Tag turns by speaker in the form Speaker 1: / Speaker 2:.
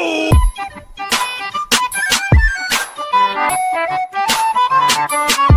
Speaker 1: Ooh. Thank you.